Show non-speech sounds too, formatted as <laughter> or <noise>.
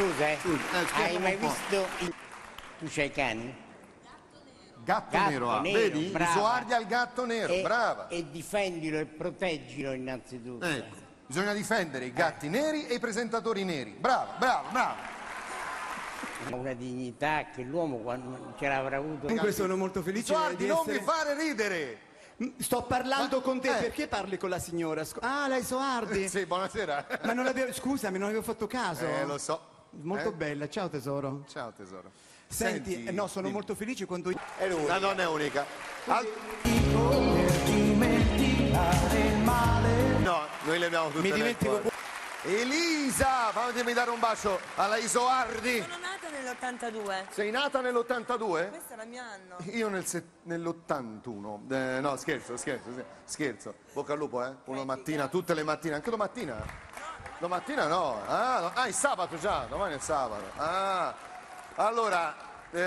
Scusa, eh. Scusa, eh, Hai mai visto... il- Tu c'hai cani? Gatto, Gatto nero, ah, nero, vedi? brava. Isoardi al gatto nero, e, brava. E difendilo e proteggilo innanzitutto. Ecco, bisogna difendere i gatti neri e i presentatori neri. Brava, brava, brava. Una dignità che l'uomo quando ce l'avrà avuto... Comunque sono molto felice Isoardi, di non essere... mi fare ridere. Sto parlando Ma- con te, eh. perché parli con la signora? Ah, lei Soardi. <laughs> Sì, buonasera. Ma non avevo... scusami, non avevo fatto caso. Eh, lo so. Molto Eh? bella, ciao tesoro. Ciao tesoro. Senti, eh, no, sono dimmi. molto felice quando... È lui. La donna è unica. Al- No, noi le abbiamo tutte Mi nel dimentico cuore. Elisa, fammi dare un bacio alla Isoardi. Sono nata nell'82. Sei nata nell'82? Questo era il mio anno. Io nel se- nell'81. Eh, no, scherzo, scherzo, scherzo. Bocca al lupo, eh? Una mattina, tutte le mattine, anche domattina? Domattina no. Ah, no. ah, è sabato già, domani è sabato. Ah. Allora, eh,